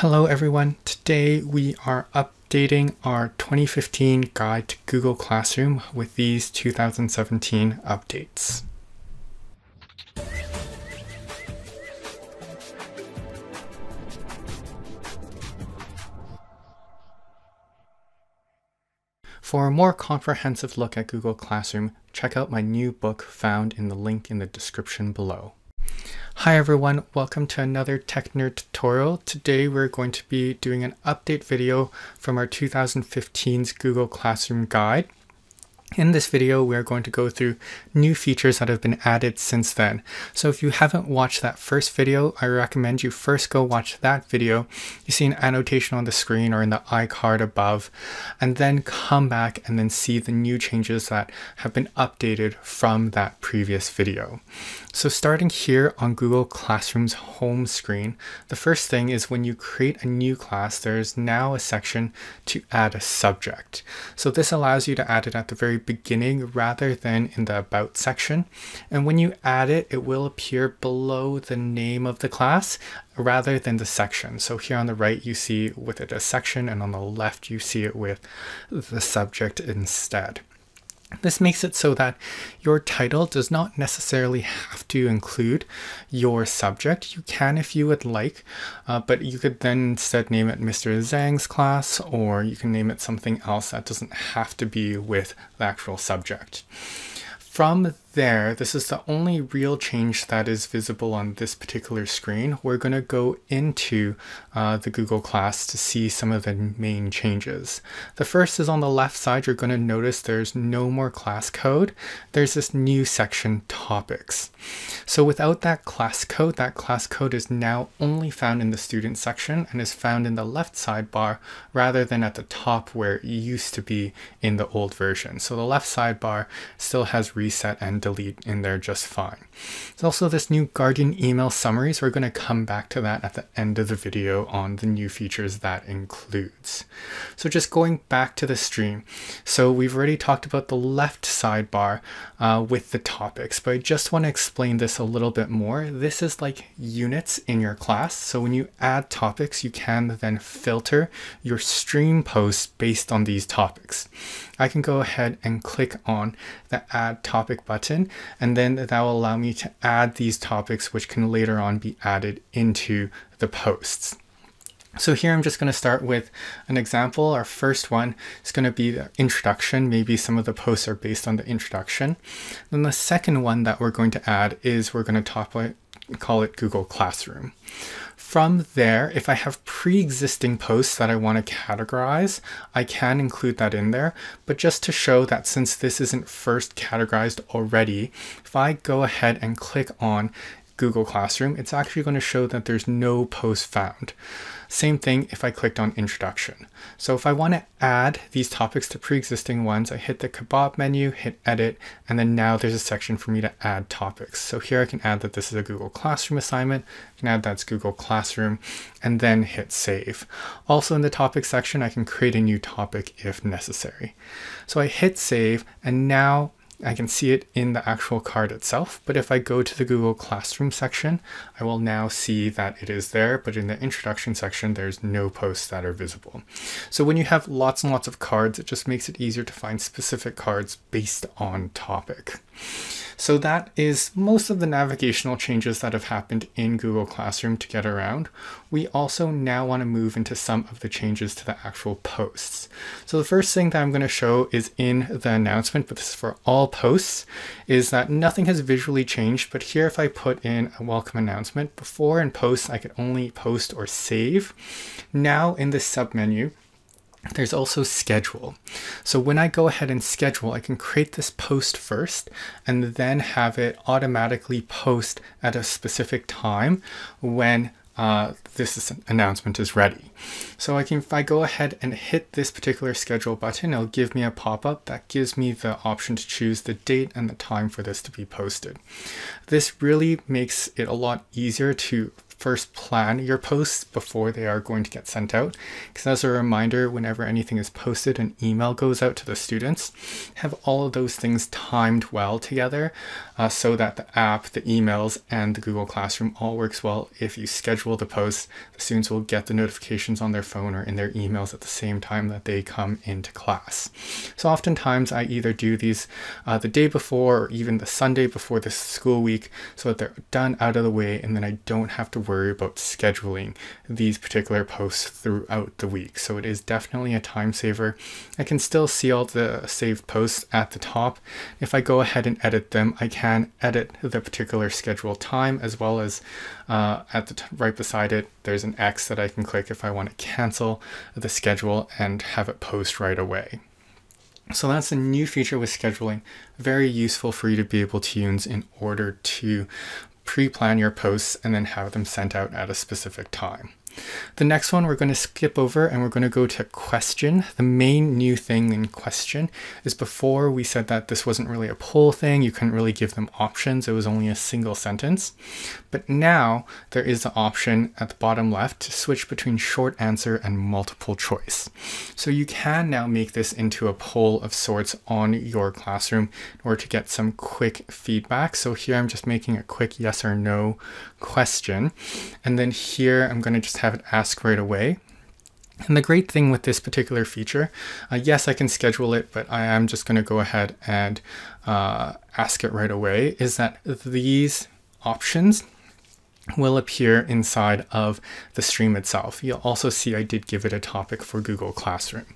Hello everyone, today we are updating our 2015 guide to Google Classroom with these 2017 updates. For a more comprehensive look at Google Classroom, check out my new book found in the link in the description below. Hi everyone, welcome to another Tech Nerd tutorial. Today we're going to be doing an update video from our 2015's Google Classroom Guide. In this video, we are going to go through new features that have been added since then. So if you haven't watched that first video, I recommend you first go watch that video. You see an annotation on the screen or in the iCard above, and then come back and then see the new changes that have been updated from that previous video. So starting here on Google Classroom's home screen, the first thing is when you create a new class, there's now a section to add a subject. So this allows you to add it at the very beginning rather than in the about section. And when you add it, it will appear below the name of the class rather than the section. So here on the right, you see with it a section and on the left, you see it with the subject instead. This makes it so that your title does not necessarily have to include your subject. You can if you would like, uh, but you could then instead name it Mr. Zhang's class, or you can name it something else that doesn't have to be with the actual subject. From there, this is the only real change that is visible on this particular screen. We're going to go into uh, the Google class to see some of the main changes. The first is on the left side, you're going to notice there's no more class code. There's this new section, topics. So without that class code, that class code is now only found in the student section and is found in the left sidebar rather than at the top where it used to be in the old version. So the left sidebar still has reset and delete in there just fine. There's also this new Guardian email summaries. We're going to come back to that at the end of the video on the new features that includes. So just going back to the stream. So we've already talked about the left sidebar uh, with the topics, but I just want to explain this a little bit more. This is like units in your class. So when you add topics, you can then filter your stream posts based on these topics. I can go ahead and click on the add topic button and then that will allow me to add these topics which can later on be added into the posts. So here I'm just going to start with an example. Our first one is going to be the introduction. Maybe some of the posts are based on the introduction. Then the second one that we're going to add is we're going to call it Google Classroom. From there, if I have pre-existing posts that I want to categorize, I can include that in there. But just to show that since this isn't first categorized already, if I go ahead and click on Google Classroom, it's actually going to show that there's no post found. Same thing if I clicked on introduction. So if I want to add these topics to pre-existing ones, I hit the kebab menu, hit edit, and then now there's a section for me to add topics. So here I can add that this is a Google Classroom assignment, I can add that's Google Classroom, and then hit save. Also in the topic section, I can create a new topic if necessary. So I hit save, and now I can see it in the actual card itself, but if I go to the Google Classroom section, I will now see that it is there, but in the introduction section, there's no posts that are visible. So when you have lots and lots of cards, it just makes it easier to find specific cards based on topic. So that is most of the navigational changes that have happened in Google Classroom to get around. We also now want to move into some of the changes to the actual posts. So the first thing that I'm going to show is in the announcement, but this is for all posts, is that nothing has visually changed. But here, if I put in a welcome announcement, before in posts, I could only post or save. Now in this submenu, there's also schedule. So when I go ahead and schedule, I can create this post first and then have it automatically post at a specific time when uh, this announcement is ready. So I can, if I go ahead and hit this particular schedule button, it'll give me a pop-up that gives me the option to choose the date and the time for this to be posted. This really makes it a lot easier to first plan your posts before they are going to get sent out. Because as a reminder, whenever anything is posted, an email goes out to the students. Have all of those things timed well together uh, so that the app, the emails, and the Google Classroom all works well. If you schedule the posts, the students will get the notifications on their phone or in their emails at the same time that they come into class. So oftentimes I either do these uh, the day before or even the Sunday before the school week so that they're done out of the way and then I don't have to worry about scheduling these particular posts throughout the week. So it is definitely a time saver. I can still see all the saved posts at the top. If I go ahead and edit them, I can edit the particular schedule time as well as uh, at the right beside it, there's an X that I can click if I want to cancel the schedule and have it post right away. So that's a new feature with scheduling, very useful for you to be able to use in order to pre-plan your posts and then have them sent out at a specific time. The next one we're going to skip over and we're going to go to question. The main new thing in question is before we said that this wasn't really a poll thing, you couldn't really give them options, it was only a single sentence. But now there is the option at the bottom left to switch between short answer and multiple choice. So you can now make this into a poll of sorts on your classroom in order to get some quick feedback. So here I'm just making a quick yes or no question. And then here I'm going to just have it ask right away. And the great thing with this particular feature, uh, yes, I can schedule it, but I am just going to go ahead and uh, ask it right away, is that these options will appear inside of the stream itself. You'll also see I did give it a topic for Google Classroom.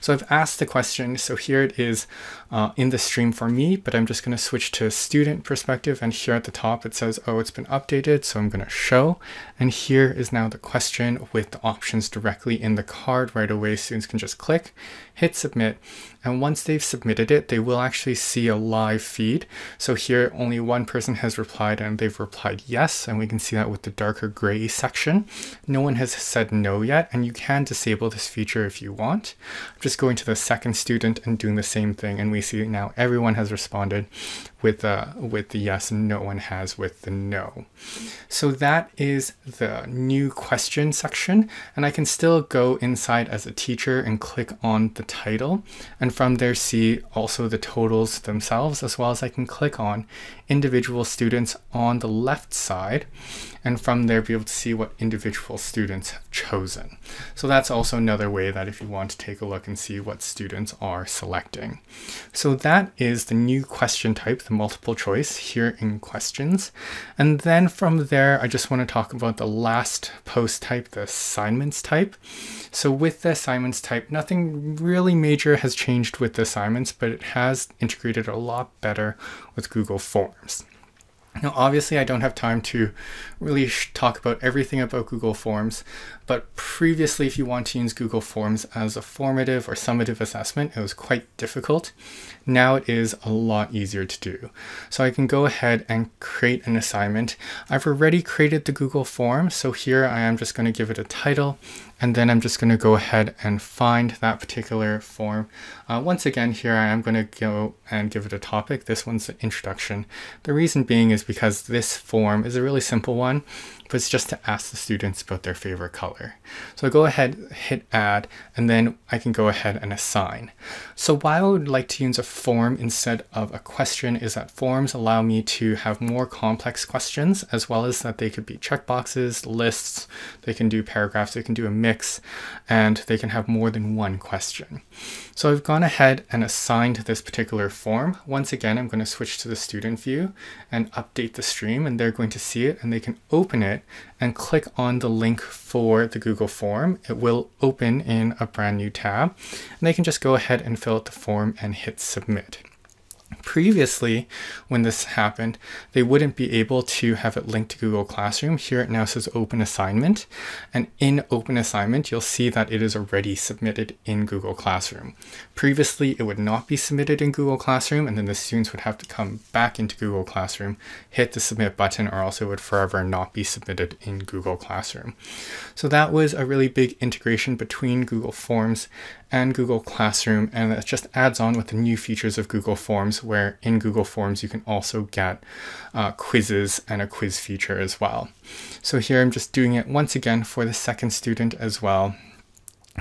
So I've asked the question, so here it is uh, in the stream for me, but I'm just going to switch to student perspective. And here at the top, it says, oh, it's been updated. So I'm going to show. And here is now the question with the options directly in the card right away. Students can just click, hit submit. And once they've submitted it, they will actually see a live feed. So here only one person has replied and they've replied yes. And we can see that with the darker gray section. No one has said no yet. And you can disable this feature if you want. I'm just going to the second student and doing the same thing. And we see now everyone has responded with uh, with the yes and no one has with the no. So that is the new question section and I can still go inside as a teacher and click on the title and from there see also the totals themselves as well as I can click on individual students on the left side and from there be able to see what individual students have chosen. So that's also another way that if you want to take a look and see what students are selecting. So that is the new question type, the multiple choice here in questions. And then from there, I just want to talk about the last post type, the assignments type. So with the assignments type, nothing really major has changed with the assignments, but it has integrated a lot better with Google Forms. Now, obviously, I don't have time to really talk about everything about Google Forms, but previously, if you want to use Google Forms as a formative or summative assessment, it was quite difficult. Now it is a lot easier to do. So I can go ahead and create an assignment. I've already created the Google form, so here I am just going to give it a title and then I'm just going to go ahead and find that particular form. Uh, once again, here I am going to go and give it a topic. This one's an introduction. The reason being is because this form is a really simple one but it's just to ask the students about their favorite color. So I go ahead, hit add, and then I can go ahead and assign. So why I would like to use a form instead of a question is that forms allow me to have more complex questions, as well as that they could be checkboxes, lists, they can do paragraphs, they can do a mix, and they can have more than one question. So I've gone ahead and assigned this particular form. Once again, I'm going to switch to the student view and update the stream, and they're going to see it, and they can open it and click on the link for the Google form. It will open in a brand new tab and they can just go ahead and fill out the form and hit submit. Previously, when this happened, they wouldn't be able to have it linked to Google Classroom. Here it now says Open Assignment. And in Open Assignment, you'll see that it is already submitted in Google Classroom. Previously, it would not be submitted in Google Classroom, and then the students would have to come back into Google Classroom, hit the Submit button, or else it would forever not be submitted in Google Classroom. So that was a really big integration between Google Forms and Google Classroom, and it just adds on with the new features of Google Forms, where in Google Forms you can also get uh, quizzes and a quiz feature as well. So here I'm just doing it once again for the second student as well.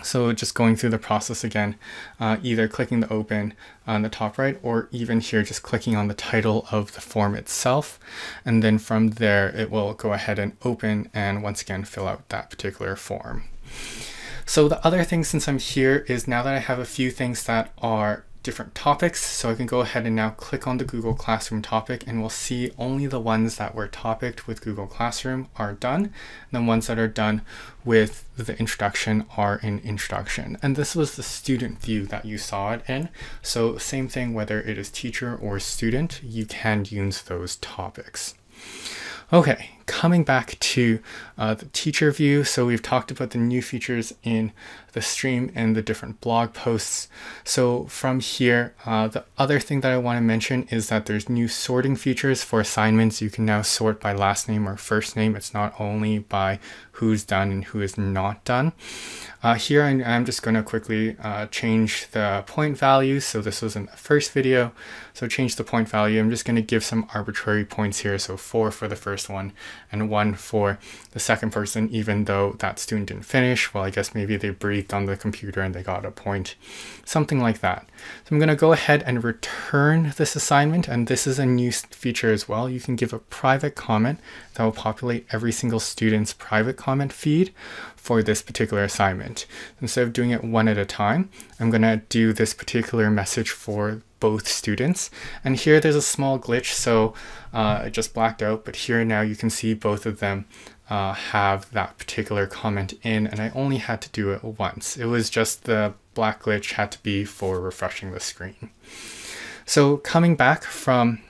So just going through the process again, uh, either clicking the open on the top right or even here just clicking on the title of the form itself. And then from there it will go ahead and open and once again fill out that particular form. So the other thing since I'm here is now that I have a few things that are different topics. So I can go ahead and now click on the Google Classroom topic and we'll see only the ones that were topicked with Google Classroom are done. And the ones that are done with the introduction are in introduction. And this was the student view that you saw it in. So same thing, whether it is teacher or student, you can use those topics. Okay, coming back to uh, the teacher view. So we've talked about the new features in the stream and the different blog posts. So from here, uh, the other thing that I want to mention is that there's new sorting features for assignments. You can now sort by last name or first name. It's not only by who's done and who is not done. Uh, here I'm just going to quickly uh, change the point value. So this was in the first video. So change the point value. I'm just going to give some arbitrary points here. So four for the first one and one for the second person, even though that student didn't finish. Well, I guess maybe they breathed on the computer and they got a point, something like that. So I'm going to go ahead and return this assignment. And this is a new feature as well. You can give a private comment that will populate every single student's private comment feed for this particular assignment. Instead of doing it one at a time, I'm going to do this particular message for both students. And here there's a small glitch, so uh, it just blacked out, but here now you can see both of them uh, have that particular comment in, and I only had to do it once. It was just the black glitch had to be for refreshing the screen. So coming back from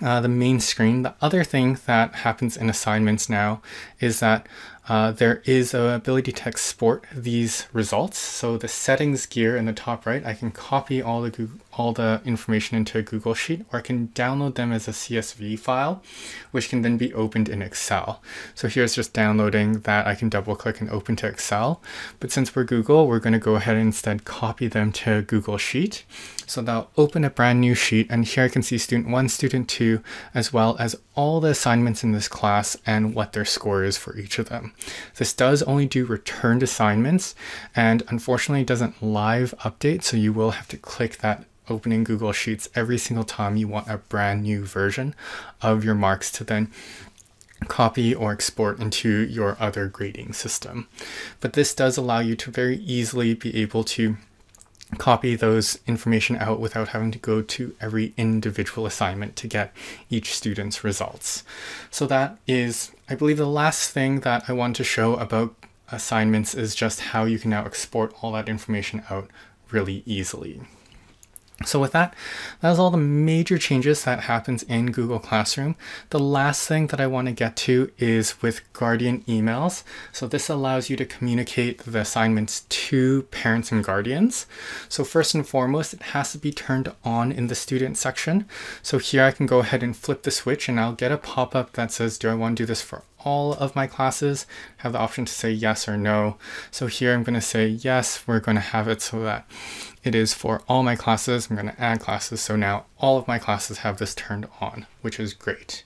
uh, the main screen, the other thing that happens in assignments now is that uh, there is an ability to export these results. So the settings gear in the top right, I can copy all the Google, all the information into a Google Sheet, or I can download them as a CSV file, which can then be opened in Excel. So here's just downloading that I can double click and open to Excel. But since we're Google, we're going to go ahead and instead copy them to Google Sheet. So they'll open a brand new sheet and here I can see student one, student two, as well as all the assignments in this class and what their score is for each of them. This does only do returned assignments and unfortunately doesn't live update. So you will have to click that opening Google Sheets every single time you want a brand new version of your marks to then copy or export into your other grading system. But this does allow you to very easily be able to copy those information out without having to go to every individual assignment to get each student's results. So that is, I believe the last thing that I want to show about assignments is just how you can now export all that information out really easily. So with that, that's all the major changes that happens in Google Classroom. The last thing that I want to get to is with Guardian emails. So this allows you to communicate the assignments to parents and guardians. So first and foremost, it has to be turned on in the student section. So here I can go ahead and flip the switch and I'll get a pop-up that says, do I want to do this for all of my classes have the option to say yes or no. So here I'm going to say yes, we're going to have it so that it is for all my classes. I'm going to add classes. So now all of my classes have this turned on, which is great.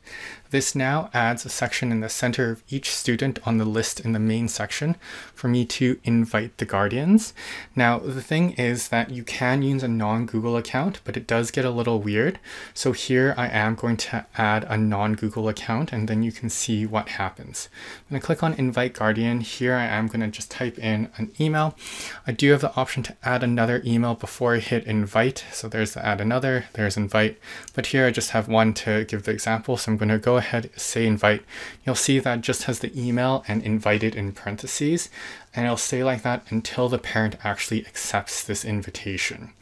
This now adds a section in the center of each student on the list in the main section for me to invite the guardians. Now, the thing is that you can use a non-Google account, but it does get a little weird. So here I am going to add a non-Google account and then you can see what happens. I'm going to click on invite guardian. Here I am going to just type in an email. I do have the option to add another email before I hit invite. So there's the add another, there's invite, but here I just have one to give the example. So I'm going to go ahead, say invite. You'll see that just has the email and invited in parentheses and it'll stay like that until the parent actually accepts this invitation.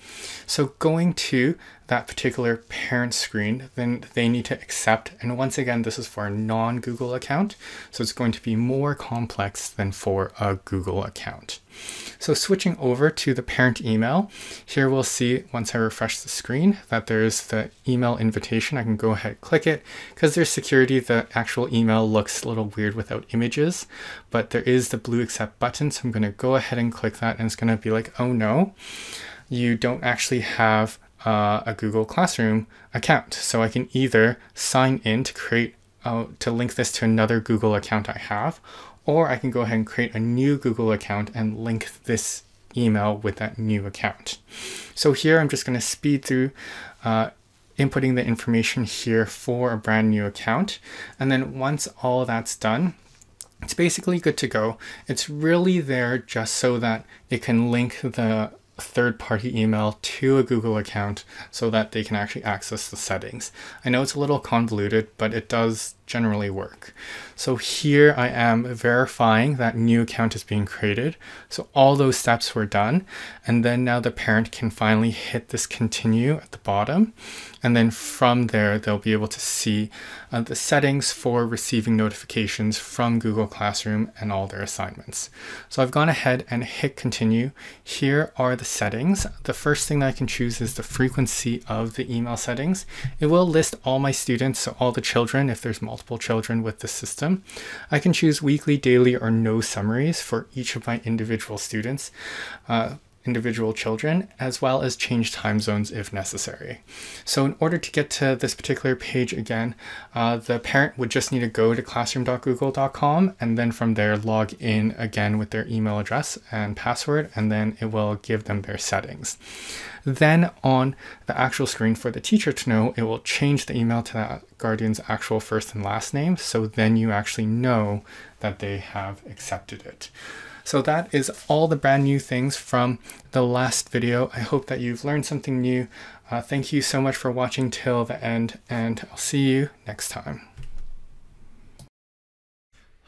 So going to that particular parent screen, then they need to accept. And once again, this is for a non-Google account. So it's going to be more complex than for a Google account. So switching over to the parent email, here we'll see once I refresh the screen that there's the email invitation. I can go ahead and click it because there's security. The actual email looks a little weird without images, but there is the blue accept button instance, I'm going to go ahead and click that and it's going to be like, oh no, you don't actually have uh, a Google Classroom account. So I can either sign in to create, uh, to link this to another Google account I have, or I can go ahead and create a new Google account and link this email with that new account. So here I'm just going to speed through uh, inputting the information here for a brand new account. And then once all that's done, it's basically good to go. It's really there just so that it can link the third party email to a Google account so that they can actually access the settings. I know it's a little convoluted, but it does generally work. So here I am verifying that new account is being created. So all those steps were done. And then now the parent can finally hit this continue at the bottom. And then from there, they'll be able to see uh, the settings for receiving notifications from Google Classroom and all their assignments. So I've gone ahead and hit continue. Here are the settings. The first thing that I can choose is the frequency of the email settings. It will list all my students, so all the children, if there's multiple children with the system. I can choose weekly, daily, or no summaries for each of my individual students. Uh, individual children, as well as change time zones if necessary. So in order to get to this particular page again, uh, the parent would just need to go to classroom.google.com and then from there log in again with their email address and password, and then it will give them their settings. Then on the actual screen for the teacher to know, it will change the email to that guardian's actual first and last name. So then you actually know that they have accepted it. So that is all the brand new things from the last video. I hope that you've learned something new. Uh, thank you so much for watching till the end and I'll see you next time.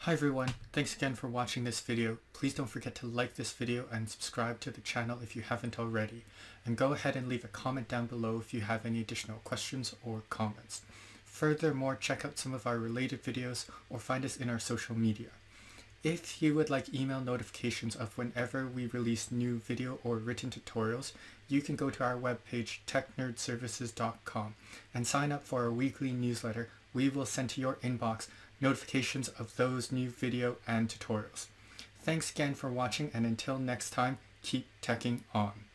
Hi everyone, thanks again for watching this video. Please don't forget to like this video and subscribe to the channel if you haven't already. And go ahead and leave a comment down below if you have any additional questions or comments. Furthermore, check out some of our related videos or find us in our social media. If you would like email notifications of whenever we release new video or written tutorials, you can go to our webpage technerdservices.com and sign up for our weekly newsletter. We will send to your inbox notifications of those new video and tutorials. Thanks again for watching and until next time, keep teching on.